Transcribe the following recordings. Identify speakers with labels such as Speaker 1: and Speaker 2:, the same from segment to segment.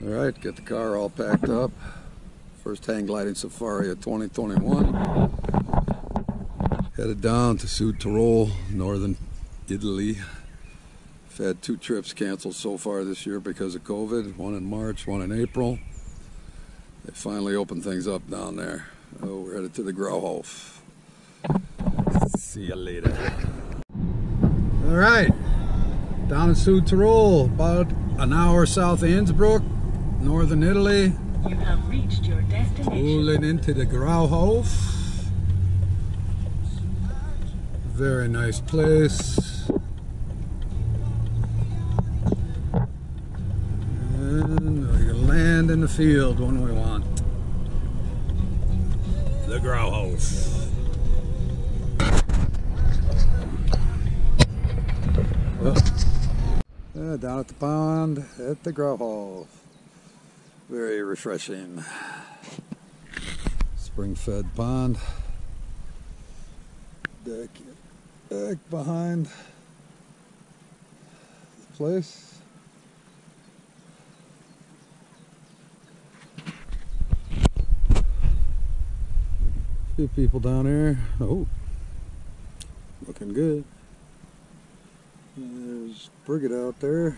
Speaker 1: All right, get the car all packed up. First hang gliding safari of 2021. Headed down to Südtirol, northern Italy. I've had two trips canceled so far this year because of COVID, one in March, one in April. They finally opened things up down there. Oh, we're headed to the Graahof. See you later. All right, down in Südtirol, about an hour south of Innsbruck, northern Italy.
Speaker 2: You have reached your destination.
Speaker 1: Pulling into the Graahof. Very nice place. And we can land in the field when we want. The Graahof. Uh, down at the pond at the Graahof. Very refreshing. Spring fed pond. Deck, deck behind the place. Few people down there. Oh, looking good. There's Brigid out there.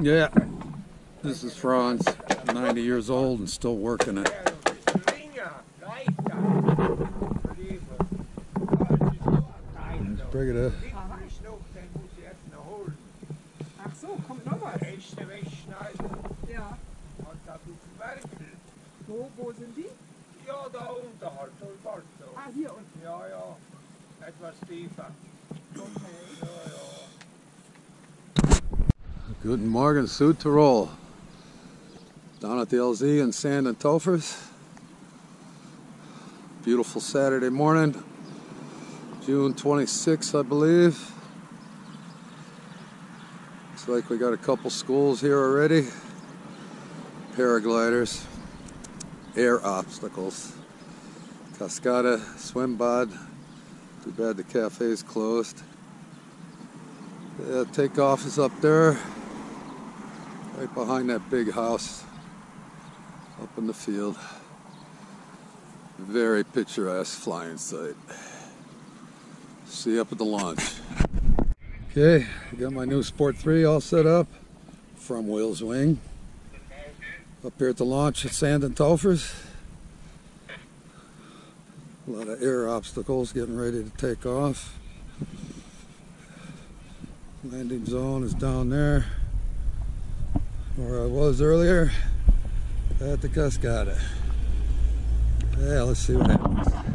Speaker 1: Yeah, this is Franz, 90 years old and still working it. There's Brigida.
Speaker 3: Ach so, kommt noch was. Ja. Wo, wo sind die?
Speaker 4: Ja, da unterhalb, so weit so.
Speaker 3: Ah, hier unten.
Speaker 4: Ja, ja, etwas tiefer. Ja, ja.
Speaker 1: Guten Morgen, Südtirol. Down at the LZ in Sand in Taufers. Beautiful Saturday morning, June 26th, I believe. Looks like we got a couple schools here already. Paragliders, air obstacles, Cascada, swim bod. Too bad the cafe's closed. Yeah, takeoff is up there, right behind that big house, up in the field. Very picturesque flying site. See you up at the launch. Okay, I got my new Sport 3 all set up from Wills Wing. Up here at the launch at Sand in Taufers. A lot of air obstacles getting ready to take off. Landing zone is down there where I was earlier at the Cascada. Yeah, let's see what happens.